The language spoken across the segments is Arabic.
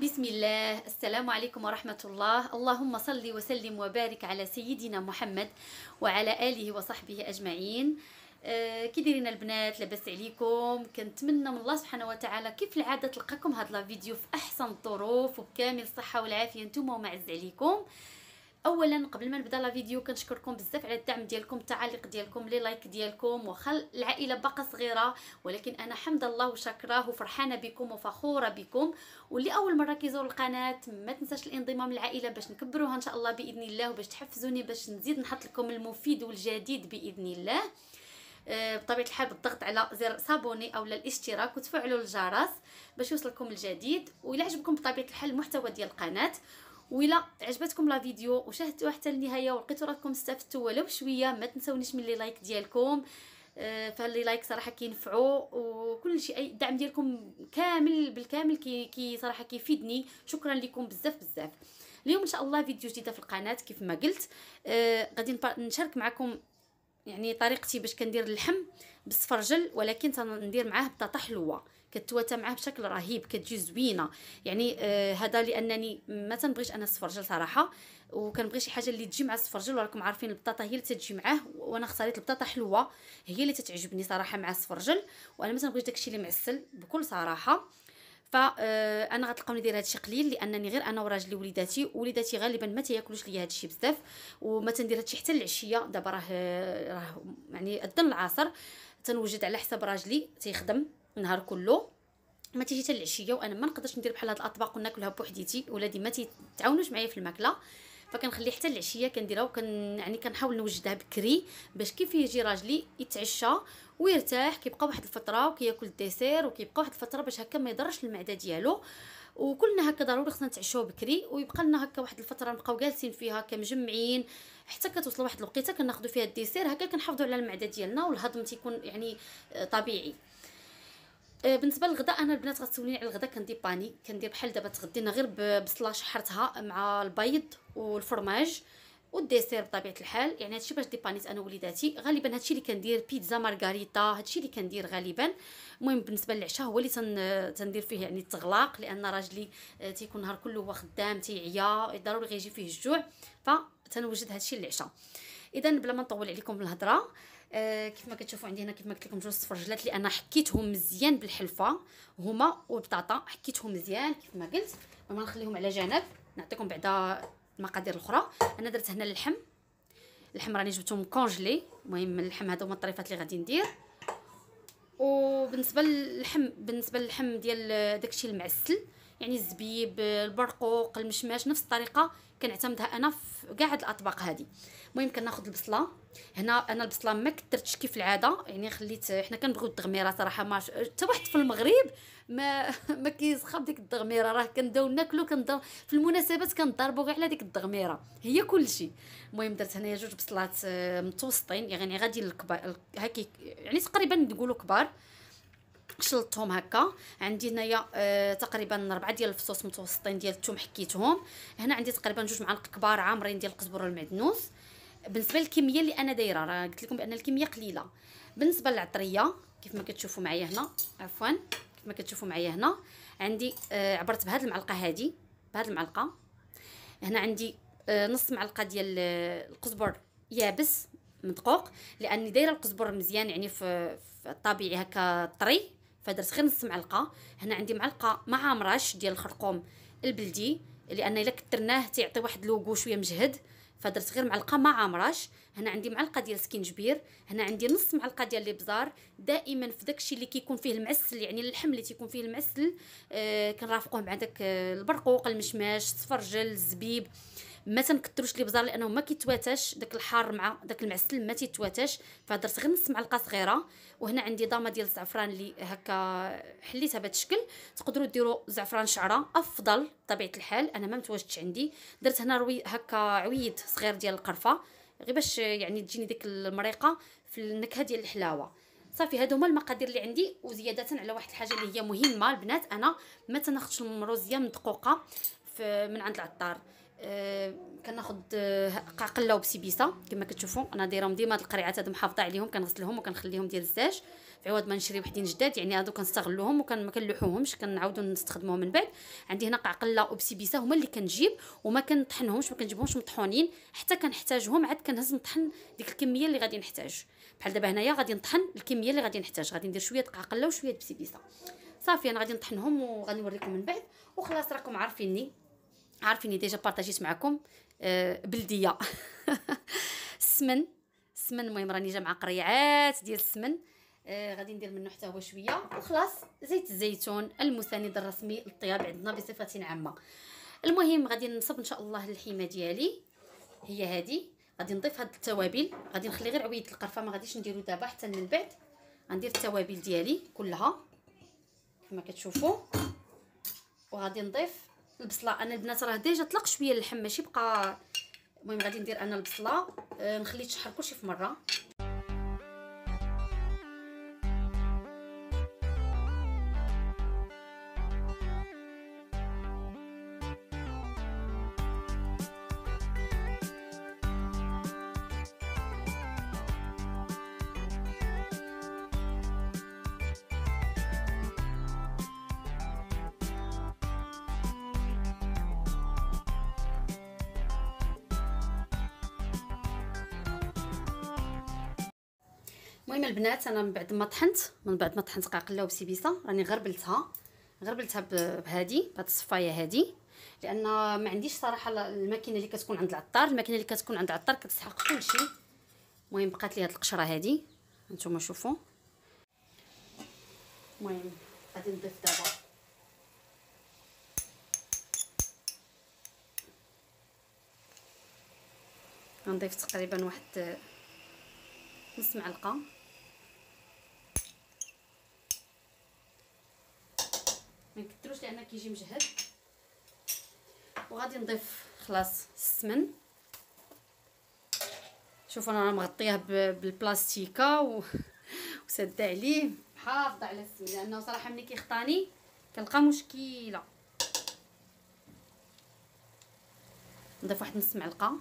بسم الله. السلام عليكم ورحمة الله. اللهم صل وسلم وبارك على سيدنا محمد وعلى آله وصحبه أجمعين. آه كي البنات لاباس عليكم. كنتمنى من الله سبحانه وتعالى كيف العادة تلقاكم هذا الفيديو في أحسن الظروف وبكامل الصحة والعافية. نتوما ومعز عليكم. اولا قبل ما نبدأ la vidéo كنشكركم بزاف على الدعم ديالكم التعاليق ديالكم les likes ديالكم واخا العائلة باقا صغيرة. ولكن أنا حمد الله وشاكراه وفرحانة بكم وفخورة بكم. واللي أول مرة كيزور القناة ما تنساش الانضمام للعائلة باش نكبروها إن شاء الله بإذن الله وباش تحفزوني باش نزيد نحط لكم المفيد والجديد بإذن الله. آه، بطبيعة الحال بالضغط على زر s'abonner أو الاشتراك وتفعلوا الجرس باش يوصلكم الجديد. والى عجبكم بطبيعة الحال المحتوى ديال القناة وإلا عجبتكم la vidéo وشاهدتوها حتى النهاية ولقيتو راكم استفدتوا ولو شوية ما تنسونيش من les likes ديالكم. آه، ف les likes صراحة كينفعوا وكل شيء أي دعم ديالكم كامل بالكامل كي, كي صراحة كيفيدني. شكرا لكم بزاف بزاف. اليوم إن شاء الله فيديو جديدة في القناة كيف ما قلت. آه غادي نشارك معكم يعني طريقتي باش كندير اللحم بالسفرجل ولكن تندير معاه بطاطا حلوة. كتواتى معاه بشكل رهيب كتجي زوينة. يعني آه لأنني ما تنبغيش أنا السفرجل صراحة وكنبغي شي حاجة اللي تجي مع السفرجل وراكم عارفين البطاطا هي اللي تجي معاه وأنا اختاريت البطاطا حلوة هي اللي تتعجبني صراحة مع السفرجل وأنا ما تنبغيش داكشي اللي معسل بكل صراحة. فانا آه، غتلقاوني ندير هادشي قليل لأنني غير أنا وراجلي وليداتي وليداتي غالبا ما تياكلوش ليا هادشي بزاف وما تندير هادشي حتى العشيه دابا راه راه يعني أذن العصر تنوجد على حساب راجلي تيخدم النهار كله ما تيجي حتى العشيه وأنا ما نقدرش ندير بحال هاد الأطباق وناكلها بوحديتي ولادي ما تيتعاونوش معايا في الماكلة فكنخلي حتى العشيه كنديرها وكن يعني كنحاول نوجدها بكري باش كيف يجي راجلي يتعشى ويرتاح كيبقى واحد الفترة وكياكل ال dessert وكيبقى واحد الفترة باش هكا ما يضرش المعدة ديالو. وكلنا هكا ضروري خصنا نتعشاو بكري ويبقى لنا هكا واحد الفترة نبقاو جالسين فيها كمجمعين حتى كتوصل واحد الوقيتة كناخذوا فيها ال dessert هكا كنحافظوا على المعدة ديالنا والهضم تيكون يعني آه، طبيعي. آه، بالنسبة للغداء أنا البنات غتسوليني على الغداء كندير باني كندير بحال دابا تغدينا غير ببصله شحرتها مع البيض والفرماج. وال dessert بطبيعة الحال يعني هادشي باش ديبانيت أنا وليداتي. غالبا هادشي اللي كندير بيتزا مارغريتا هادشي اللي كندير غالبا. المهم بالنسبة للعشاء هو اللي تن... تندير فيه يعني التغلاق لأن راجلي آه، تيكون النهار كله هو خدام تيعيا ضروري غيجي فيه الجوع. فتنوجد هادشي للعشاء. إذا بلا ما نطول عليكم الهضرة آه كيف ما كتشوفوا عندي هنا كيف ما قلت لكم جوج السفرجلات اللي أنا حكيتهم مزيان بالحلفة هما والبطاطا. حكيتهم مزيان كيف ما قلت. ما نخليهم على جنب. نعطيكم بعدا المقادير الاخرى. أنا درت هنا اللحم. اللحم راني جبته مكونجلي المهم اللحم هذا هما الطريفات اللي غادي ندير. وبالنسبة للحم بالنسبة للحم ديال داكشي المعسل يعني الزبيب البرقوق المشماش نفس الطريقة. كنعتمدها أنا في كاع هاد الأطباق هادي. المهم كناخذ البصلة. هنا أنا البصلة ما كثرتش كيف العادة. يعني خليت حنا كنبغيو التغميرة صراحة ما حتى واحد في المغرب ما ما كيسخب ديك التغميرة. راه كنبداو ناكلو كنضرب في المناسبات كنضربوا غير على ديك التغميرة. هي كلشي المهم درت هنايا جوج بصلات آه، متوسطين يعني غادي الكبار هكا يعني تقريبا نقولوا كبار. شلطهم هكا. عندي هنايا آه تقريبا ربعة ديال الفصوص متوسطين ديال الثوم حكيتهم. هنا عندي تقريبا جوج معالق كبار عامرين ديال القزبر والمعدنوس. بالنسبة للكمية اللي أنا دايرة راه قلت لكم بأن الكمية قليلة. بالنسبة للعطرية كيف ما كتشوفوا معايا هنا عفوا كيف ما كتشوفوا معايا هنا عندي آه عبرت بهذه المعلقة هذه بهذه المعلقة. هنا عندي آه نص معلقة ديال آه، القزبر يابس مدقوق لأني دايرة القزبر مزيان يعني في الطبيعي هكا طري. فدرت غير نص معلقة. هنا عندي معلقة مع مرش ديال الخرقوم البلدي لأن إلا كثرناه تيعطي واحد لوغو شوية مجهد. فدرت غير معلقة مع مرش هنا عندي معلقة ديال سكينجبير هنا عندي نص معلقة ديال الابزار دائما في داكشي اللي كيكون فيه المعسل يعني اللحم اللي تيكون فيه المعسل آه كنرافقوه مع داك البرقوق المشماش السفرجل الزبيب. ما تنكثروش لي بزار لأنه ما كيتواتاش داك الحار مع داك المعسل ما تيتواتاش. فدرت غير نص معلقة صغيرة وهنا عندي ضامه ديال الزعفران اللي هكا حليتها بهذا الشكل. تقدروا ديروا زعفران شعرة أفضل بطبيعة الحال أنا ما متواجدش عندي. درت هنا روي هكا عويد صغير ديال القرفة غير باش يعني تجيني ديك المريقة في النكهة ديال الحلاوة. صافي هادو هما المقادير اللي عندي وزيادة على واحد الحاجة اللي هي مهمة البنات. أنا ما تناخذش المروزية مدقوقة من عند العطار. آه كناخذ آه قاقله وبسيبيسه كما كتشوفوا. أنا دايرهم ديما هاد القريعات هادو محافظة عليهم كنغسلهم وكنخليهم ديال الزاج. في عوض ما نشري وحدين جداد يعني هادو كنستغلوهم وكان كنلوحوهمش كنعاودو نستخدموهم من بعد. عندي هنا قعقله وبسيبيسه هما اللي كنجيب وما كنطحنهمش ما كنجيبهمش مطحونين. حتى كنحتاجهم عاد كنهز نطحن ديك الكمية اللي غادي نحتاج. بحال دابا هنايا غادي نطحن الكمية اللي غادي نحتاج. غادي ندير شوية قعقله وشوية بسيبيسه صافي أنا غادي نطحنهم وغادي نوريكم من بعد. وخلاص راكم عارفيني. عارفيني ديجا بارطاجيت معكم آه بلدية. السمن السمن المهم راني جا مع قريعات ديال السمن. آه غادي ندير منه حتى هو شوية. وخلاص زيت الزيتون المساند الرسمي للطياب عندنا بصفه عامة. المهم غادي نصب إن شاء الله الحيمة ديالي. هي هذه غادي نضيف هاد التوابل. غادي نخلي غير عويد القرفة ما غاديش نديرو دابا حتى من بعد. غندير التوابل ديالي كلها. كما كتشوفوا وغادي نضيف البصلة. أنا البنات راه ديجا طلق شوية اللحم ماشي بقى المهم غادي ندير أنا البصلة. آه نخلي تشحر كلشي في مرة. المهم البنات أنا من بعد ما طحنت من بعد ما طحنت قاقلة وبسيبيسه راني غربلتها غربلتها بهادي بهاد الصفاية هادي. لأن ما عنديش صراحة الماكينة اللي كتكون عند العطار الماكينة اللي كتكون عند العطار كتسحق كلشي المهم بقات لي هاد القشرة هادي. نتوما شوفوا. المهم غادي نضيف دابا. غنضيف تقريبا واحد نص معلقة. ما نكثروش لأن كيجي مجهد. وغادي نضيف خلاص السمن. شوفوا أنا مغطياه بالبلاستيكة و... وساده عليه محافظه على السمن لأنه صراحة ملي كيخطاني كنلقى مشكلة. نضيف واحد نص معلقة.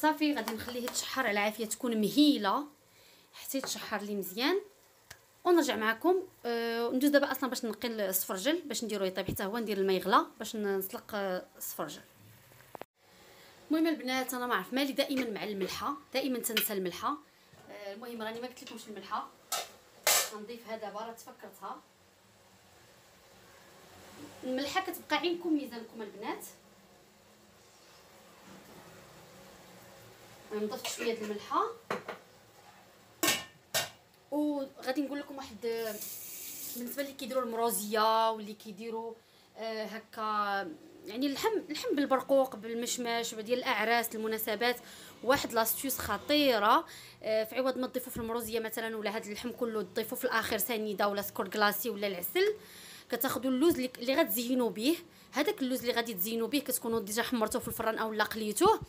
صافي غادي نخليه يتشحر على عافية تكون مهيلة. حتى يتشحر لي مزيان. ونرجع معكم أه ندوز دابا أصلا باش نقي السفرجل باش نديرو يطيب حتى هو ندير الماء يغلى باش نسلق السفرجل المهم البنات أنا ما عرف مالي دائما مع الملحة دائما تنسى الملحة. أه المهم راني ما قلت لكمش الملحة. غنضيفها دابا راه تفكرتها. الملحة كتبقى عينكم ميزانكم البنات. نضيف شوية د الملحة. وغادي نقول لكم واحد بالنسبة اللي كيديروا المروزيه واللي كيديروا آه هكا يعني اللحم اللحم بالبرقوق بالمشماش ديال الأعراس المناسبات. واحد l'astuce خطيرة آه في عوض ما تضيفوا في المروزيه مثلا ولا هذا اللحم كله تضيفوا في الآخر سنيدة ولا سكر glacé ولا العسل. كتاخذوا اللوز اللي غتزينوا به هذاك اللوز اللي غادي تزينوا به كتكونوا déjà حمرتوه في الفران أو لا قليتوه.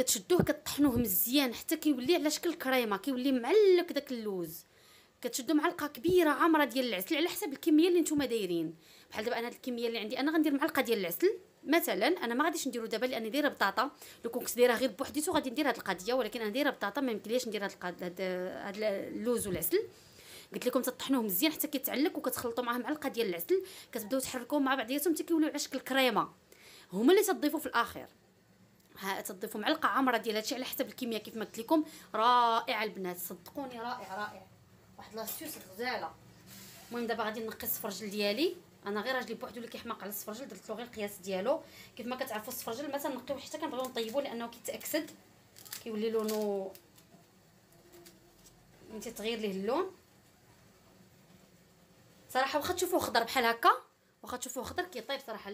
كتشدوه كطحنوه مزيان حتى كيولي على شكل كريمة كيولي معلك داك اللوز. كتشدو معلقة كبيرة عامرة ديال العسل على حسب الكمية اللي نتوما دايرين. بحال دابا أنا الكمية اللي عندي أنا غندير معلقة ديال العسل مثلا أنا ما غاديش نديرو دابا لأني دايرة بطاطا. لو كنت دايره غير بوحديتو غادي ندير هاد القضية ولكن أنا دايرة بطاطا ما يمكنليش ندير هاد هاد اللوز والعسل. قلت لكم تطحنوه مزيان حتى كيتعلق وكتخلطوا معاه معلقة ديال العسل كتبداو تحركوهم مع بعضياتهم حتى كيوليو على شكل كريمة. هما اللي تضيفوا في الآخر. ها تضيفوا معلقه عامرة ديال هادشي على حسب الكميه كيف ما قلت لكم. رائعه البنات صدقوني رائع رائع. واحد l'astuce غزالة. المهم دابا غادي نقي السفرجل ديالي. أنا غير راجلي بوحدو اللي كيحماق على السفرجل درت له غير القياس ديالو. كيف ما كتعرفوا السفرجل ما تنقيو حتى كنبغيو نطيبوه لأنه كيتأكسد. كيولي لونو انت تغير ليه اللون. صراحة واخا تشوفوه خضر بحال هكا واخا تشوفوه خضر كيطيب صراحة.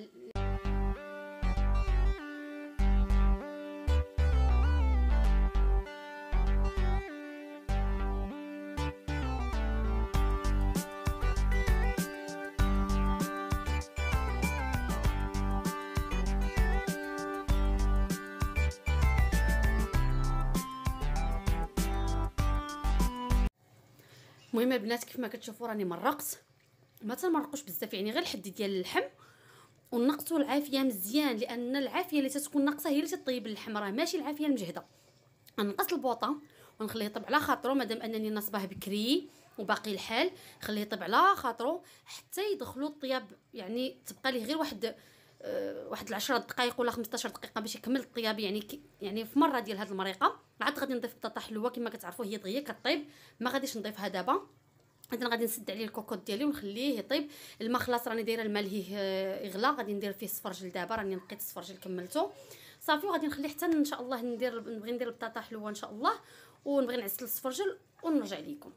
المهم البنات كيف ما كتشوفوا راني مرقت. ما تنمرقوش بزاف يعني غير الحد ديال اللحم. ونقصوا العافية مزيان لأن العافية اللي تتكون ناقصة هي اللي تطيب اللحم راه ماشي العافية المجهدة. نقص البوطة ونخليه يطيب على خاطرو مادام أنني نصباه بكري وباقي الحال خليه يطيب على خاطرو حتى يدخلوا الطياب يعني تبقى ليه غير واحد واحد 10 دقائق ولا 15 دقيقة باش يكمل الطياب. يعني يعني في مرة ديال هذه المريقة عاد غادي نضيف بطاطا حلوة كما كتعرفوا هي دغيا كطيب. ما غاديش نضيفها دابا. اذا غادي نسد عليه الكوكوط ديالي ونخليه يطيب. الماء خلاص راني دايرة الماء لهيه يغلى. غادي ندير فيه السفرجل دابا راني نقيت السفرجل كملته. صافي وغادي نخليه حتى إن شاء الله ندير نبغي ندير البطاطا حلوة إن شاء الله. ونبغي نعسل السفرجل ونرجع لكم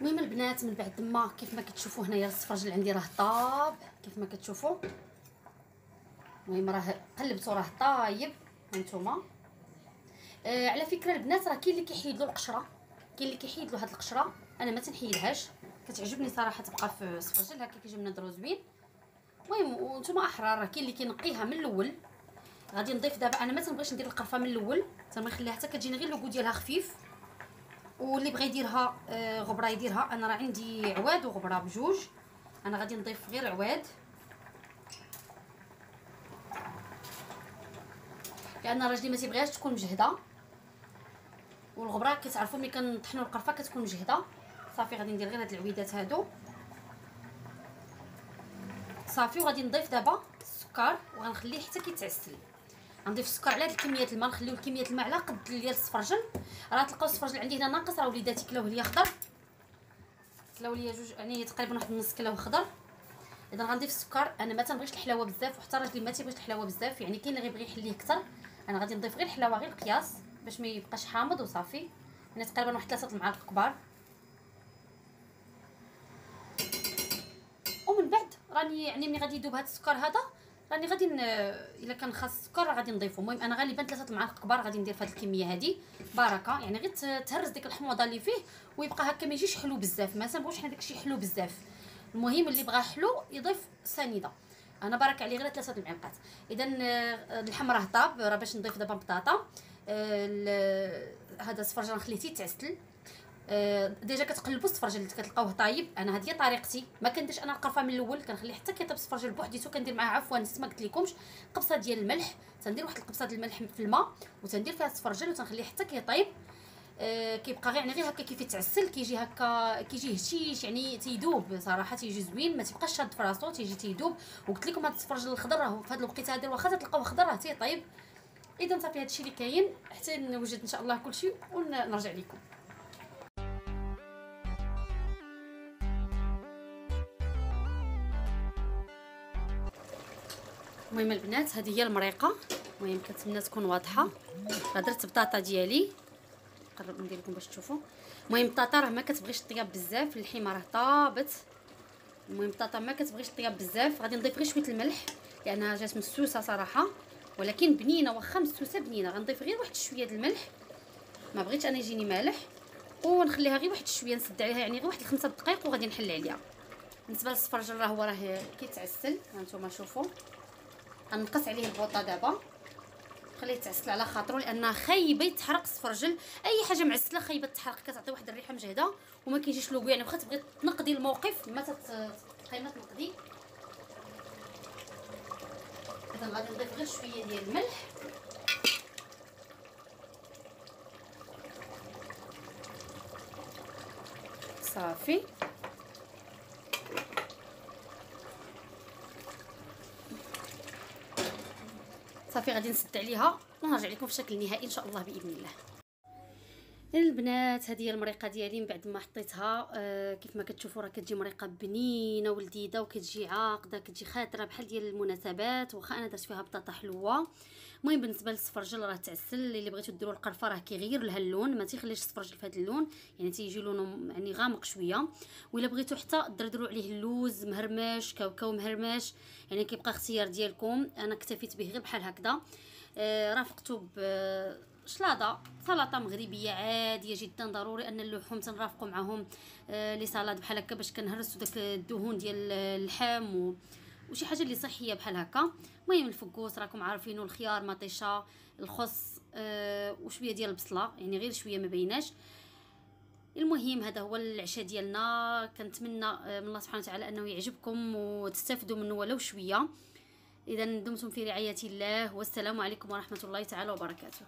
المهم البنات من بعد ما كيف ما كتشوفوا هنايا السفرجل عندي راه طاب. كيف ما كتشوفوا. المهم راه قلبته راه طايب هانتوما. آه على فكرة البنات راه كاين اللي كيحيد له القشرة. كاين اللي كيحيد له هاد القشرة. أنا ما تنحيدهاش. كتعجبني صراحة تبقى في السفرجل هكا كيجي منظرو زوين المهم وأنتم أحرار راه كاين اللي كينقيها من الأول. غادي نضيف دابا أنا ما تنبغيش ندير القرفة من الأول. تنبغي نخليها حتى كتجيني غير اللوغو ديالها خفيف. واللي بغى يديرها آه غبرة يديرها. أنا راه عندي عواد وغبرة بجوج. أنا غادي نضيف غير عواد. لأن راجلي ما تيبغيهاش تكون مجهدة. والغبرة كتعرفوا ملي كنطحنوا القرفة كتكون مجهدة. صافي غادي ندير غير هاد العويدات هادو. صافي وغادي نضيف دابا السكر وغنخليه حتى كيتعسل. غنضيف السكر على هاد الكميه الماء نخليو كميه الماء على قد ديال السفرجل راه تلقاو السفرجل عندي هنا ناقص راه وليداتي كلاوه ليا خضر. كلاو ليا جوج يعني تقريبا واحد النص كيلو خضر. إذا غنضيف السكر أنا ما تنبغيش الحلاوه بزاف وحتى راجلي ما تيبغيش الحلاوه بزاف يعني كاين اللي غيبغي يحليه أكثر. أنا غادي نضيف غير الحلاوه غير القياس باش ما يبقاش حامض وصافي. يعني تقريبا واحد ثلاثة المعالق كبار. ومن بعد راني يعني ملي غادي يذوب هذا السكر هذا راني غادي إلا كان خاص السكر غادي نضيفو. المهم أنا غالبا ثلاثة المعالق كبار غادي ندير في هذه الكمية هذه بركه يعني غير تهرس ديك الحموضة اللي فيه ويبقى هكا ما يجيش حلو بزاف. ما تنبغوش حنا داكشي حلو بزاف. المهم اللي بغى حلو يضيف سنيدة. أنا بارك عليه غير ثلاثة المعلقات اذا اللحم راه طاب. راه باش نضيف دابا بطاطا. هذا السفرجل نخليه تيتعسل. آه déjà كتقلبوا السفرجل اللي كتلقاوه طايب. أنا هذه هي طريقتي. ما كنديرش أنا القرفه من الأول. كنخليه حتى كيطيب السفرجل بوحديتو كندير معاه عفوا. نسيت ما قلت لكمش. قبصة ديال الملح. تندير واحد القبصة ديال الملح في الماء وتندير فيها السفرجل وتنخليه حتى كيطيب. آه كيبقى يعني غير هكا كيف يتعسل. كيجي هكا كيجي هشيش. يعني تيذوب صراحة. تيجي زوين. ما تيبقاش شاد في راسو. تيجي تيذوب وقلت لكم هذا السفرجل الخضر راه في هذا الوقت هذا واخا تلقاوه خضر راه تيطيب. إذا صافي هادشي اللي كاين. حتى نوجد إن شاء الله كلشي ونرجع لكم. المهم البنات هذه هي المريقة. المهم كنتمنى تكون واضحة. درت بطاطا ديالي. نقرب ندير لكم باش تشوفوا. المهم البطاطا راه ما كتبغيش طياب بزاف اللحمه راه طابت. المهم البطاطا ما كتبغيش طياب بزاف. غادي نضيف غير شوية الملح لأنها جات مسوسة صراحة. ولكن بنينة واخا مسوسة بنينة. غنضيف غير واحد شوية الملح. ما بغيتش أنا يجيني مالح ونخليها غير واحد شوية نسد عليها يعني غير واحد الخمسة دقائق وغادي نحل عليها بالنسبة للسفرجل راه هو راه كيتعسل. هانتوما شوفوا. غنقص عليه البوطة دابا. خليه يتعسل على خاطرو لأن خايبة يتحرق السفرجل أي حاجة معسله خايبة تحرق كتعطي واحد الريحة مجهدة وما كيجيش لوغو. يعني واخا تبغي تنقدي الموقف ما تتبقاي ما تنقدي. اذا غادي نضيف غير شوية ديال الملح. صافي. صافي غادي نسد عليها ونرجع لكم في الشكل النهائي إن شاء الله بإذن الله. البنات هذه هي المريقة ديالي من بعد ما حطيتها. آه كيف ما كتشوفوا راه كتجي مريقة بنينة ولذيذه وكتجي عاقدة كتجي خاطرة بحال ديال المناسبات. واخا أنا درت فيها بطاطا حلوة. المهم بالنسبة للسفرجل راه تعسل. اللي بغيتو ديروا القرفة راه كيغير لها اللون ما تيخليش السفرجل في هذا اللون. يعني تيجي لونه يعني غامق شوية. ولا بغيتو حتى دردروا عليه اللوز مهرمش كاوكاو مهرمش. يعني كيبقى اختيار ديالكم. أنا اكتفيت به غير بحال هكذا. آه رافقته شلاضه سلطة مغربية عادية جدا ضروري أن اللحوم تنرافقوا معاهم. آه لي سالاد بحال هكا باش كنهرسوا داك الدهون ديال اللحم و... وشي حاجة اللي صحية بحال هكا. المهم الفكوس راكم عارفينه الخيار مطيشة الخس آه وشوية ديال البصلة يعني غير شوية ما بيناش. المهم هذا هو العشاء ديالنا. كنتمنى آه، من الله سبحانه وتعالى أنه يعجبكم وتستافدوا منه ولو شوية. اذا دمتم في رعاية الله والسلام عليكم ورحمة الله تعالى وبركاته.